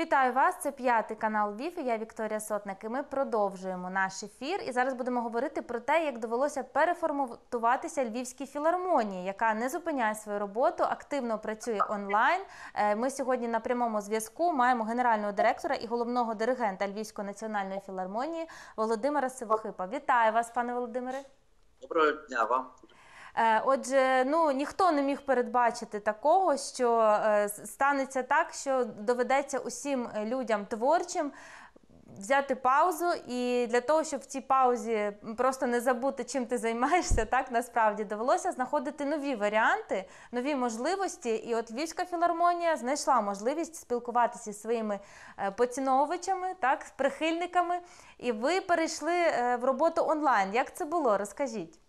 Вітаю вас! Це п'ятий канал ВІФ. і Я Вікторія Сотник. І ми продовжуємо наш ефір. І зараз будемо говорити про те, як довелося переформатуватися Львівській філармонії, яка не зупиняє свою роботу, активно працює онлайн. Е, Ми сьогодні на прямому зв'язку маємо генерального директора і головного диригента Львівської національної філармонії Володимира Сивохипа. Вітаю вас, пане Володимире. Доброго дня вам. Е, Отже, ну ніхто не міг передбачити такого, що е, станеться так, що доведеться усім людям творчим взяти паузу, і для того, щоб в цій паузі просто не забути, чим ти займаєшся, так насправді довелося знаходити нові варіанти, нові можливості. І от Львівська філармонія знайшла можливість спілкуватися зі своїми е, поціновувачами, так, прихильниками. І ви перейшли в роботу онлайн. Як це було? Розкажіть.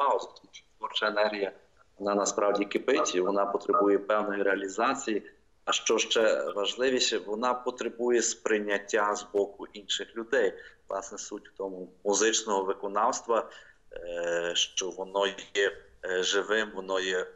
Що творча енергія вона насправді кипить, і вона потребує певної реалізації. А що ще важливіше, вона потребує сприйняття з боку інших людей. Власне, суть в тому музичного виконавства, е, що воно є е, живим, воно є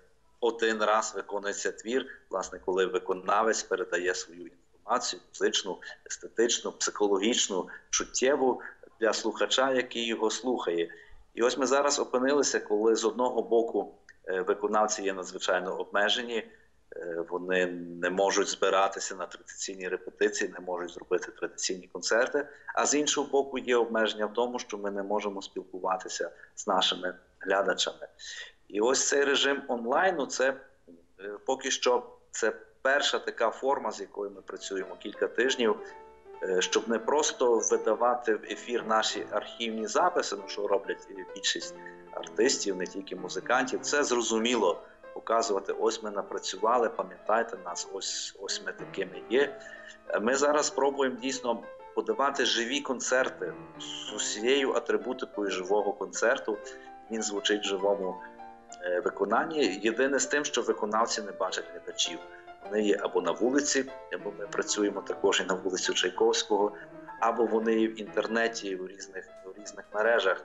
один раз виконується твір. Власне, коли виконавець передає свою інформацію, музичну, естетичну, психологічну, чуттєву для слухача, який його слухає. І ось ми зараз опинилися, коли з одного боку е, виконавці є надзвичайно обмежені, е, вони не можуть збиратися на традиційні репетиції, не можуть зробити традиційні концерти. А з іншого боку, є обмеження в тому, що ми не можемо спілкуватися з нашими глядачами. І ось цей режим онлайну це е, поки що це перша така форма, з якою ми працюємо кілька тижнів. Е, щоб не просто видавати в ефір наші архівні записи, ну що роблять більшість артистів, не тільки музикантів. Це зрозуміло показувати. Ось ми напрацювали, пам'ятайте нас, ось ось ми такими є. Е, ми зараз спробуємо дійсно подавати живі концерти з усією атрибутикою живого концерту. Він звучить в живому е, виконанні. Єдине з тим, що виконавці не бачать глядачів. Вони є або на вулиці, або ми працюємо також і на вулиці Чайковського, або вони в інтернеті в різних в різних мережах.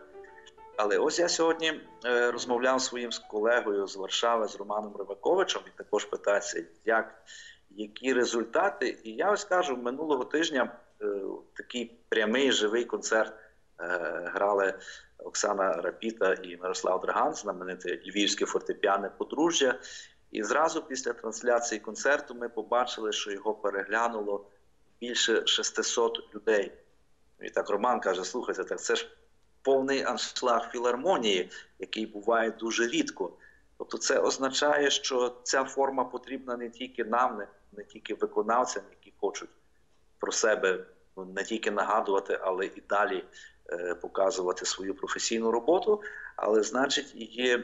Але ось я сьогодні е, розмовляв своїм колегою з Варшави, з Романом Риваковичем, і також питався, як, які результати. І я ось кажу, минулого тижня е, такий прямий живий концерт е, грали Оксана Рапіта і Мирослав Драган, знамените львівське фортепіане подружжя. І зразу після трансляції концерту ми побачили, що його переглянуло більше 600 людей. І так Роман каже: слухайте, так це ж повний аншлаг філармонії, який буває дуже рідко. Тобто, це означає, що ця форма потрібна не тільки нам, не, не тільки виконавцям, які хочуть про себе ну, не тільки нагадувати, але і далі е, показувати свою професійну роботу. Але, значить, є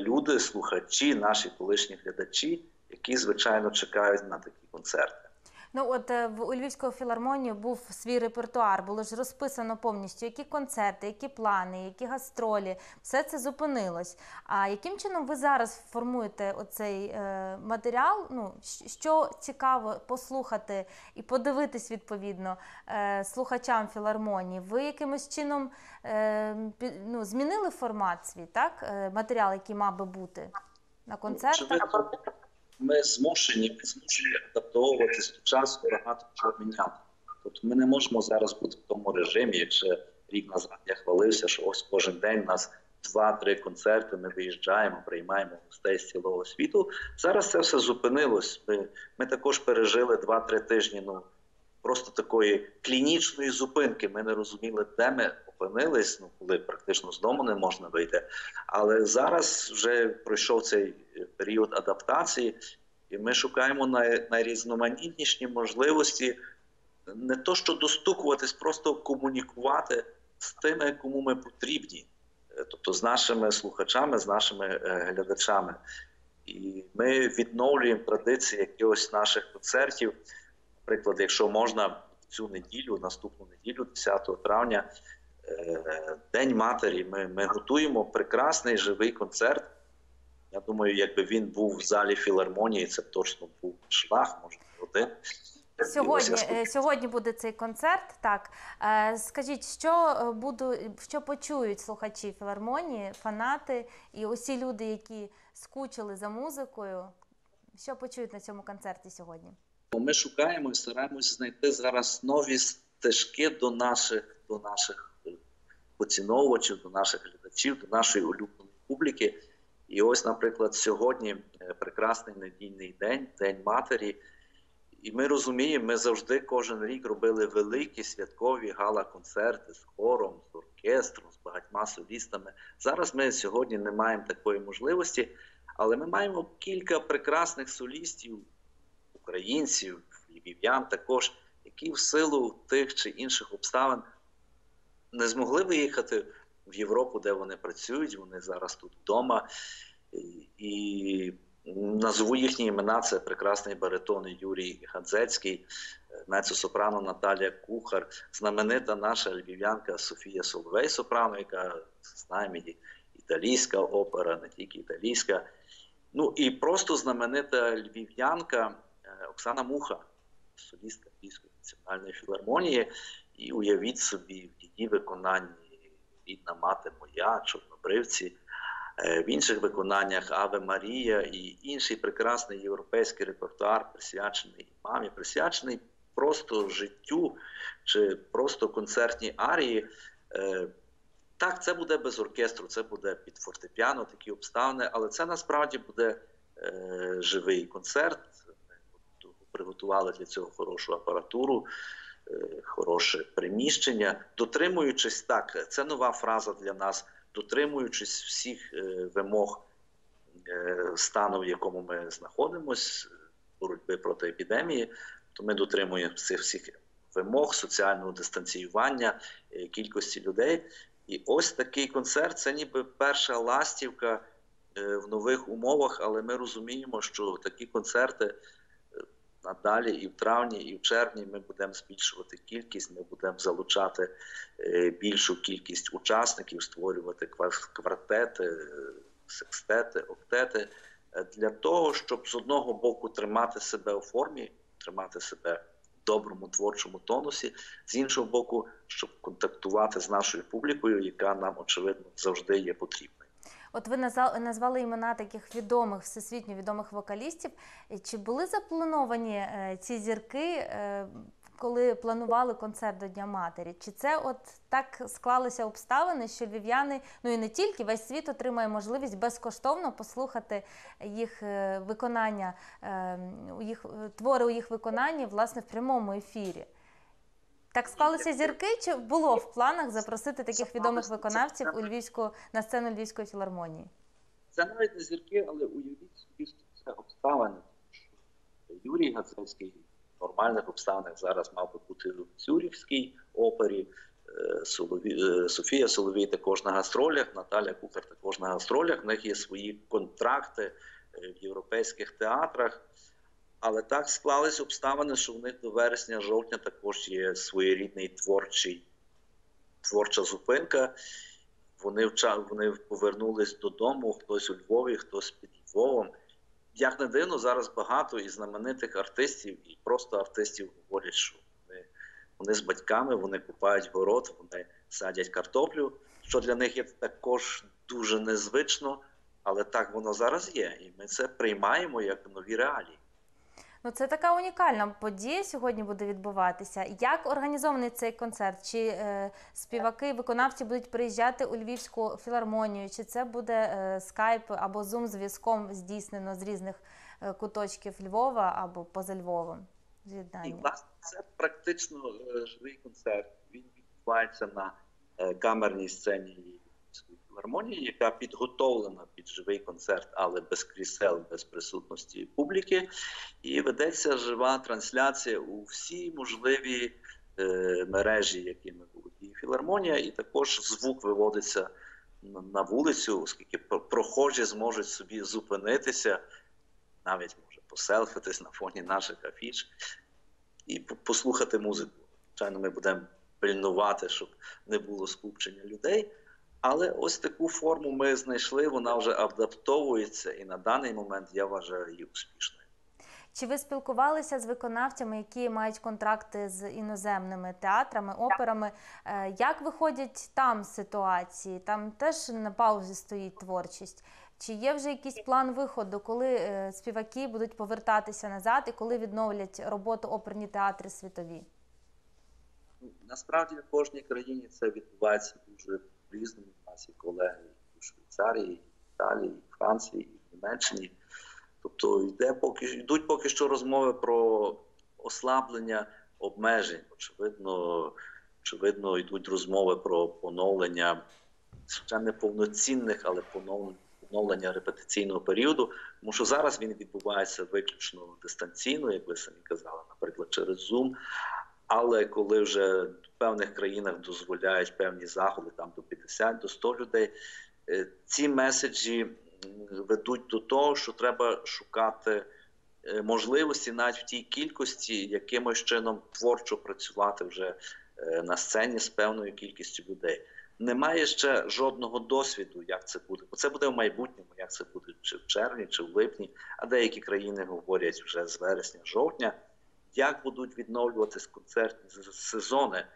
люди, слухачі, наші колишні глядачі, які звичайно чекають на такі концерти. Ну от е, в у Львівського філармонію був свій репертуар, було ж розписано повністю, які концерти, які плани, які гастролі, все це зупинилось. А яким чином ви зараз формуєте оцей е, матеріал? Ну що цікаво послухати і подивитись відповідно е, слухачам філармонії? Ви якимось чином ну, змінили формат свій, так? Матеріал, який мав би бути на концертах? Ми змушені ми змушені адаптовуватися часу, багато чого міняти. Тобто ми не можемо зараз бути в тому режимі, якщо рік назад я хвалився, що ось кожен день у нас два-три концерти. Ми виїжджаємо, приймаємо гостей з цілого світу. Зараз це все зупинилось. Ми ми також пережили два-три тижні. Ну просто такої клінічної зупинки. Ми не розуміли, де ми опинились. Ну коли практично з дому не можна вийти. Але зараз вже пройшов цей період адаптації, і ми шукаємо най, найрізноманітніші можливості не то, що достукуватись, просто комунікувати з тими, кому ми потрібні, тобто з нашими слухачами, з нашими е, глядачами. І ми відновлюємо традиції якихось наших концертів. Наприклад, якщо можна цю неділю, наступну неділю, 10 травня, е, День матері, ми, ми готуємо прекрасний живий концерт. Я думаю, якби він був в залі філармонії, це точно був шлах, може один. Сьогодні, Ось я е, сьогодні буде цей концерт. Так Е, скажіть, що е, буду, що почують слухачі філармонії, фанати і усі люди, які скучили за музикою. Що почують на цьому концерті сьогодні? Ми шукаємо і стараємося знайти зараз нові стежки до наших, до наших е, поціновувачів, до наших глядачів, до нашої улюбленої публіки. І ось, наприклад, сьогодні е, прекрасний недільний день, День матері. І ми розуміємо, ми завжди кожен рік робили великі святкові гала-концерти з хором, з оркестром, з багатьма солістами. Зараз ми сьогодні не маємо такої можливості, але ми маємо кілька прекрасних солістів, українців, львів'ян також, які в силу тих чи інших обставин не змогли виїхати в Європу, де вони працюють. Вони зараз тут вдома. І- назву їхні імена: це прекрасний баритон Юрій Гадзецький, мецо-сопрано Наталія Кухар, знаменита наша львів'янка Софія Соловей Сопрано, яка знаємо її італійська опера, не тільки італійська. Ну і просто знаменита львів'янка Оксана Муха, солістка Львівської національної філармонії. І уявіть собі, в її виконанні рідна мати моя, чорнобривці, е, в інших виконаннях Аве Марія і інший прекрасний європейський репертуар, присвячений мамі, присвячений просто життю чи просто концертні арії. Е, Так, це буде без оркестру, це буде під фортепіано, такі обставини, але це насправді буде е, живий концерт. Приготували для цього хорошу апаратуру, е, хороше приміщення. Дотримуючись так, це нова фраза для нас, дотримуючись всіх е, вимог е, стану, в якому ми знаходимося, боротьби проти епідемії, то ми дотримуємо цих всіх вимог соціального дистанціювання, кількості людей. І ось такий концерт це ніби перша ластівка в нових умовах, але ми розуміємо, що такі концерти надалі і в травні, і в червні ми будемо збільшувати кількість, ми будемо залучати е, більшу кількість учасників, створювати квар- квартети, секстети, октети е, для того, щоб з одного боку тримати себе у формі, тримати себе доброму творчому тонусі, з іншого боку, щоб контактувати з нашою публікою, яка нам очевидно завжди є потрібною. От ви назвали імена таких відомих, всесвітньо відомих вокалістів. Чи були заплановані е, ці зірки, е, коли планували концерт до Дня Матері? Чи це от так склалися обставини, що львів'яни, ну і не тільки, весь світ отримає можливість безкоштовно послухати їх е, виконання, е, у їх твори у їх виконанні, власне, в прямому ефірі? Так склалися зірки, чи було в планах запросити таких відомих виконавців у Львівську на сцену Львівської філармонії? Це навіть не зірки, але уявіть собі, що це обставини. Юрій Гацевський в нормальних обставинах зараз мав би бути в Цюрівській опері. е, Солові, е, Софія Соловій також на гастролях, Наталя Кухар також на гастролях. В них є свої контракти е, в європейських театрах. Але так склались обставини, що в них до вересня-жовтня також є своєрідний творчий, творча зупинка. Вони вони повернулись додому, хтось у Львові, хтось під Львовом. Як не дивно, зараз багато і знаменитих артистів, і просто артистів говорять, що вони, вони з батьками, вони купають город, вони садять картоплю, що для них є також дуже незвично, але так воно зараз є. І ми це приймаємо як нові реалії. Ну, це така унікальна подія сьогодні буде відбуватися. Як організований цей концерт? Чи е, співаки, виконавці будуть приїжджати у Львівську філармонію? Чи це буде е, скайп або зум зв'язком здійснено з різних е, куточків Львова або поза Львовом? І власне це практично е, живий концерт. Він відбувається на е, камерній сцені філармонії, яка підготовлена під живий концерт, але без крісел, без присутності публіки. І ведеться жива трансляція у всі можливі е, мережі, якими володіє філармонія, і також звук виводиться на, вулицю, оскільки прохожі зможуть собі зупинитися, навіть може поселфитись на фоні наших афіш і послухати музику. Звичайно, ми будемо пильнувати, щоб не було скупчення людей. Але ось таку форму ми знайшли, вона вже адаптовується, і на даний момент я вважаю її успішною. Чи ви спілкувалися з виконавцями, які мають контракти з іноземними театрами, операми? Е, Як виходять там ситуації? Там теж на паузі стоїть творчість. Чи є вже якийсь план виходу, коли е, співаки будуть повертатися назад і коли відновлять роботу оперні театри світові? Насправді в кожній країні це відбувається дуже по-різному. У нас є колеги в Швейцарії, Італії, Франції, Німеччині. Тобто йде поки йдуть поки що розмови про ослаблення обмежень. Очевидно, очевидно, йдуть розмови про поновлення ще не повноцінних, але. Поновлення репетиційного періоду, тому що зараз він відбувається виключно дистанційно, як ви самі казали, наприклад, через Zoom. Але коли вже в певних країнах дозволяють певні заходи, там до 50, до 100 людей, е, ці меседжі ведуть до того, що треба шукати е, можливості навіть в тій кількості, якимось чином творчо працювати вже е, на сцені з певною кількістю людей. Немає ще жодного досвіду, як це буде. Бо це буде в майбутньому, як це буде чи в червні, чи в липні, а деякі країни говорять вже з вересня, жовтня як будуть відновлюватись концертні сезони,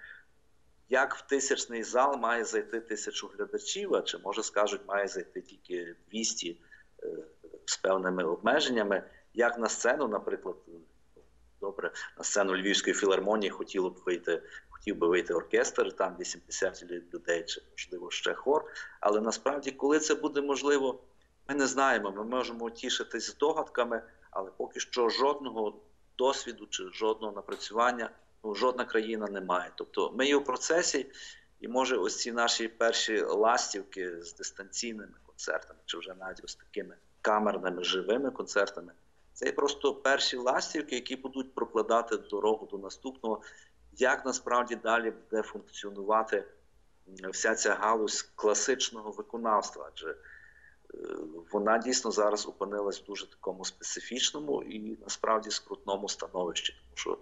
як в тисячний зал має зайти тисячу глядачів, а чи може скажуть, має зайти тільки 200 е, з певними обмеженнями, як на сцену, наприклад, добре, на сцену Львівської філармонії хотіло б вийти. Хотів би вийти оркестр, там 80 людей, чи можливо ще хор. Але насправді, коли це буде можливо, ми не знаємо. Ми можемо тішитись здогадками, але поки що жодного досвіду чи жодного напрацювання жодна країна не має. Тобто ми є в процесі, і може ось ці наші перші ластівки з дистанційними концертами, чи вже навіть ось такими камерними живими концертами. Це просто перші ластівки, які будуть прокладати дорогу до наступного, як насправді далі буде функціонувати вся ця галузь класичного виконавства. Адже вона дійсно зараз опинилась в дуже такому специфічному і насправді скрутному становищі, тому що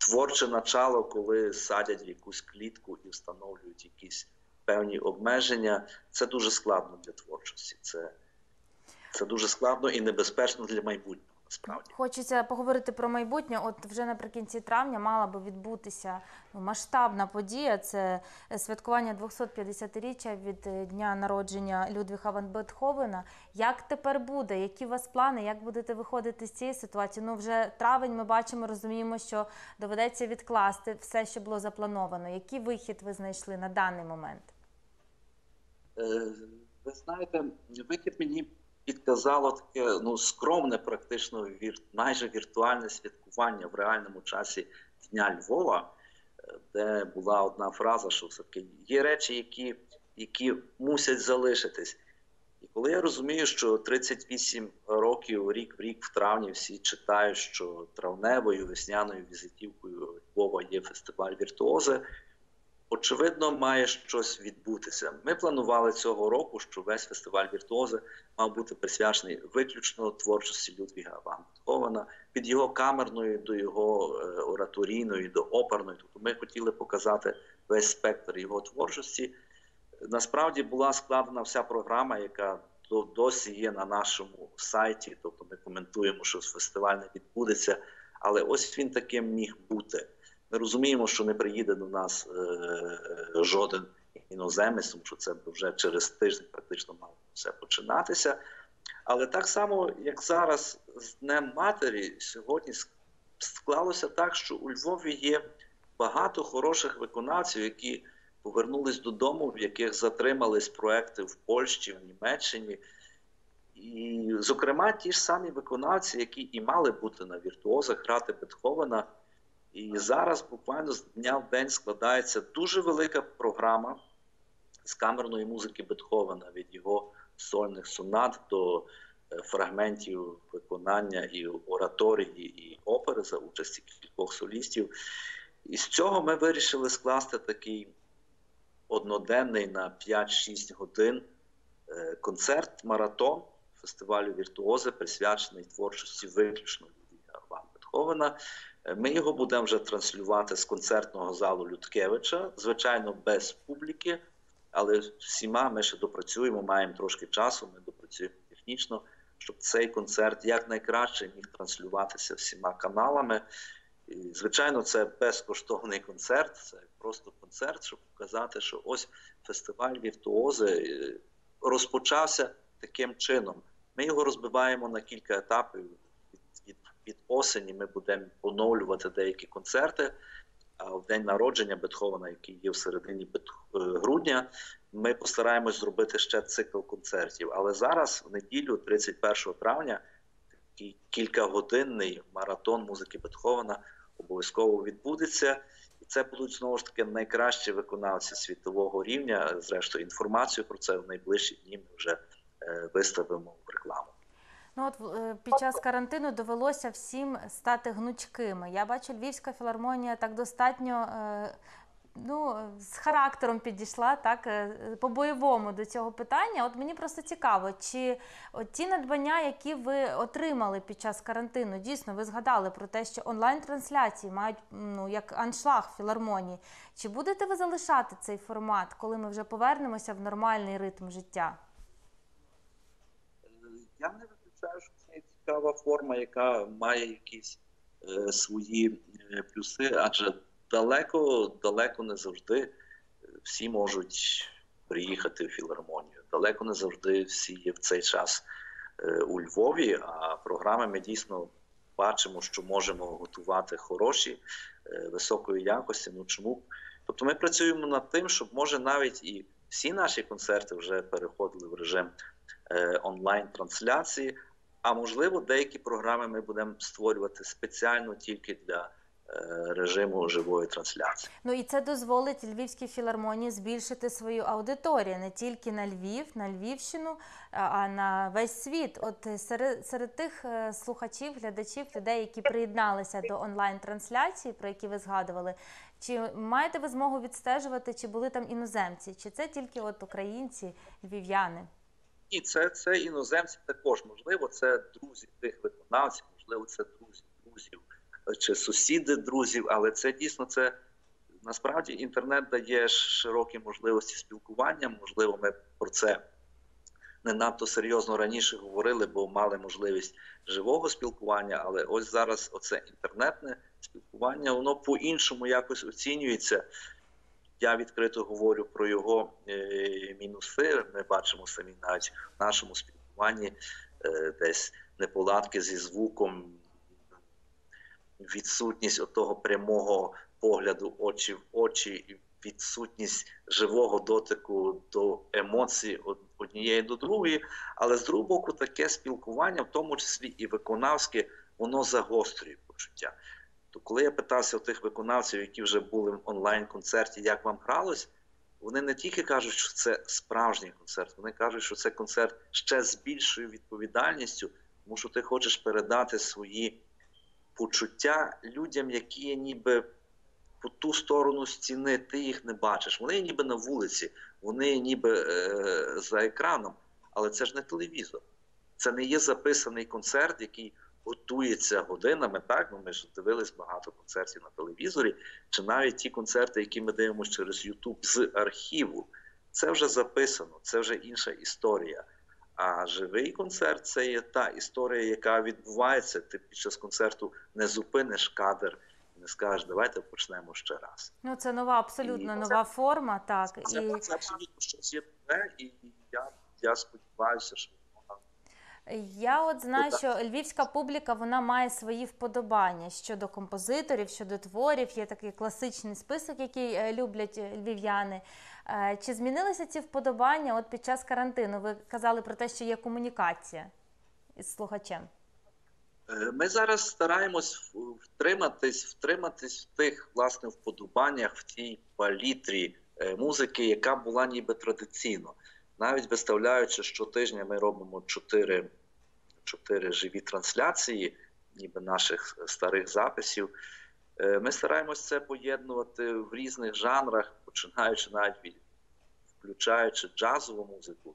творче начало, коли садять в якусь клітку і встановлюють якісь певні обмеження, це дуже складно для творчості. Це, Це дуже складно і небезпечно для майбутнього. Насправді хочеться поговорити про майбутнє. От вже наприкінці травня мала би відбутися ну, масштабна подія. Це святкування 250-річчя від е, дня народження Людвіга Ван Бетховена. Як тепер буде? Які у вас плани? Як будете виходити з цієї ситуації? Ну вже травень ми бачимо, розуміємо, що доведеться відкласти все, що було заплановано. Який вихід ви знайшли на даний момент? Е, ви знаєте, вихід мені підказало таке ну скромне, практично вір, майже віртуальне святкування в реальному часі Дня Львова, е, де була одна фраза, що все таки є речі, які, які мусять залишитись. І коли я розумію, що 38 років рік в рік в травні всі читають, що травневою весняною візитівкою Львова є фестиваль віртуози очевидно, має щось відбутися. Ми планували цього року, що весь фестиваль віртуози мав бути присвячений виключно творчості Людвіга Ван Бетховена, від його камерної до його е, ораторійної, до оперної. Тобто ми хотіли показати весь спектр його творчості. Насправді була складена вся програма, яка досі є на нашому сайті. Тобто ми коментуємо, що фестиваль не відбудеться, але ось він таким міг бути. Ми розуміємо, що не приїде до нас е, жоден іноземець, тому що це вже через тиждень практично мало все починатися. Але так само, як зараз з Днем Матері, сьогодні склалося так, що у Львові є багато хороших виконавців, які повернулись додому, в яких затримались проекти в Польщі, в Німеччині. І, зокрема, ті ж самі виконавці, які і мали бути на віртуозах грати Бетховена. І зараз буквально з дня в день складається дуже велика програма з камерної музики Бетховена від його сольних сонат до е, фрагментів виконання і ораторії, і опери за участі кількох солістів. І з цього ми вирішили скласти такий одноденний на 5-6 годин е, концерт-маратон фестивалю Віртуози, присвячений творчості виключно Людвіга Бетховена. Ми його будемо вже транслювати з концертного залу Людкевича, звичайно, без публіки, але всіма ми ще допрацюємо, маємо трошки часу, ми допрацюємо технічно. щоб цей концерт якнайкраще міг транслюватися всіма каналами. І, звичайно, це безкоштовний концерт, це просто концерт, щоб показати, що ось фестиваль віртуози е, розпочався таким чином. Ми його розбиваємо на кілька етапів. Від, осені ми будемо поновлювати деякі концерти. А в день народження Бетховена, який є в середині е, грудня, ми постараємось зробити ще цикл концертів. Але зараз, в неділю, 31 травня, такий кількагодинний маратон музики Бетховена обов'язково відбудеться. І це будуть знову ж таки найкращі виконавці світового рівня. Зрештою, інформацію про це в найближчі дні ми вже е, виставимо в рекламу. Ну от е, під час карантину довелося всім стати гнучкими. Я бачу, Львівська філармонія так достатньо е, ну, з характером підійшла, так е, по-бойовому до цього питання. От мені просто цікаво, чи от ті надбання, які ви отримали під час карантину, дійсно ви згадали про те, що онлайн-трансляції мають ну як аншлаг філармонії. Чи будете ви залишати цей формат, коли ми вже повернемося в нормальний ритм життя? Виключаю, що це цікава форма, яка має якісь е, свої е, плюси, адже далеко, далеко не завжди всі можуть приїхати в філармонію. Далеко не завжди всі є в цей час е, у Львові, а програми ми дійсно бачимо, що можемо готувати хороші, е, високої якості. Ну чому? Тобто ми працюємо над тим, щоб може навіть і всі наші концерти вже переходили в режим е, онлайн-трансляції. А можливо, деякі програми ми будемо створювати спеціально тільки для е, режиму живої трансляції. Ну і це дозволить Львівській філармонії збільшити свою аудиторію не тільки на Львів, на Львівщину, а- а на весь світ. От е, серед, серед тих е, слухачів, глядачів, людей, які приєдналися до онлайн-трансляції, про які ви згадували, чи маєте ви змогу відстежувати, чи були там іноземці, чи це тільки от українці, львів'яни? І це, це іноземці також. Можливо, це друзі тих виконавців, можливо, це друзі друзів е, чи сусіди друзів, але це дійсно це насправді інтернет дає широкі можливості спілкування. Можливо, ми про це не надто серйозно раніше говорили, бо мали можливість живого спілкування. Але ось зараз оце інтернетне спілкування, воно по-іншому якось оцінюється. Я відкрито говорю про його е, мінуси. Ми бачимо самі навіть в нашому спілкуванні е, десь неполадки зі звуком, відсутність того прямого погляду очі в очі, відсутність живого дотику до емоцій однієї до другої. Але з другого боку, таке спілкування, в тому числі і виконавське, воно загострює почуття. Коли я питався у тих виконавців, які вже були в онлайн-концерті, як вам гралось, вони не тільки кажуть, що це справжній концерт, вони кажуть, що це концерт ще з більшою відповідальністю, тому що ти хочеш передати свої почуття людям, які є ніби по ту сторону стіни, ти їх не бачиш. Вони є ніби на вулиці, вони є ніби е, за екраном, але це ж не телевізор. Це не є записаний концерт, який готується годинами. Так, ну ми ж дивились багато концертів на телевізорі, чи навіть ті концерти, які ми дивимося через YouTube з архіву. Це вже записано, це вже інша історія. А живий концерт це є та історія, яка відбувається. Ти під час концерту не зупиниш кадр і не скажеш, давайте почнемо ще раз. Ну це нова, абсолютно І- нова форма, так Це, і це абсолютно щось є нове, і я, я сподіваюся, що Я от знаю, що львівська публіка вона має свої вподобання щодо композиторів, щодо творів. Є такий класичний список, який е, люблять е, львів'яни. Е, Чи змінилися ці вподобання от під час карантину? Ви казали про те, що є комунікація із слухачем. Ми зараз стараємось втриматись, втриматись в тих власне вподобаннях в тій палітрі музики, яка була ніби традиційно. Навіть виставляючи щотижня, ми робимо чотири, чотири живі трансляції, ніби наших старих записів. Е, Ми стараємось це поєднувати в різних жанрах, починаючи навіть від включаючи джазову музику,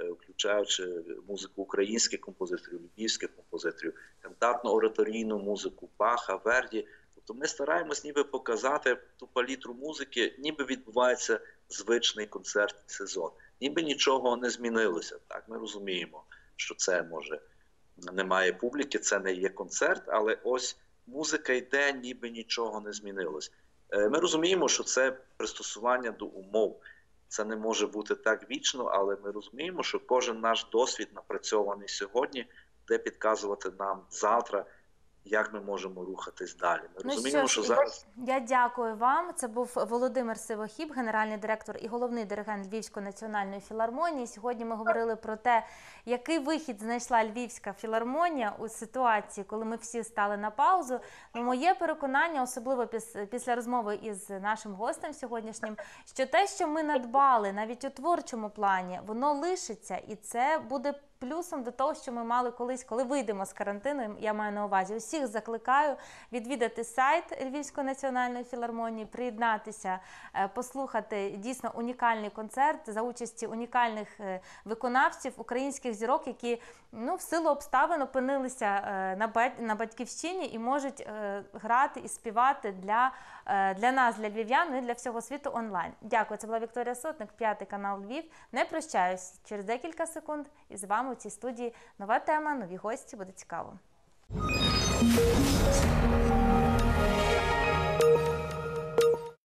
е, включаючи музику українських композиторів, львівських композиторів, кантатно-ораторійну музику, Баха, Верді. Тобто ми стараємось ніби показати ту палітру музики, ніби відбувається звичний концертний сезон, ніби нічого не змінилося. Так, ми розуміємо, що це може немає публіки, це не є концерт, але ось музика йде, ніби нічого не змінилось. Е, Ми розуміємо, що це пристосування до умов. Це не може бути так вічно, але ми розуміємо, що кожен наш досвід напрацьований сьогодні, буде підказувати нам завтра, як ми можемо рухатись далі. Ми Ну розуміємо, що що зараз Я дякую вам. Це був Володимир Сивохіб, генеральний директор і головний диригент Львівської національної філармонії. Сьогодні ми говорили про те, який вихід знайшла Львівська філармонія у ситуації, коли ми всі стали на паузу. Ну, моє переконання, особливо піс- після розмови із нашим гостем сьогоднішнім, що те, що ми надбали навіть у творчому плані, воно лишиться, і це буде плюсом до того, що ми мали колись, коли вийдемо з карантину. Я маю на увазі усіх закликаю відвідати сайт Львівської національної філармонії, приєднатися, е, послухати дійсно унікальний концерт за участі унікальних е, виконавців українських зірок, які ну в силу обставин опинилися е, на батьківщині і можуть грати і співати для, для нас, для львів'ян, і для всього світу онлайн. Дякую. Це була Вікторія Сотник, п'ятий канал Львів. Не прощаюсь через декілька секунд. І з вами у цій студії. Нова тема, нові гості буде цікаво.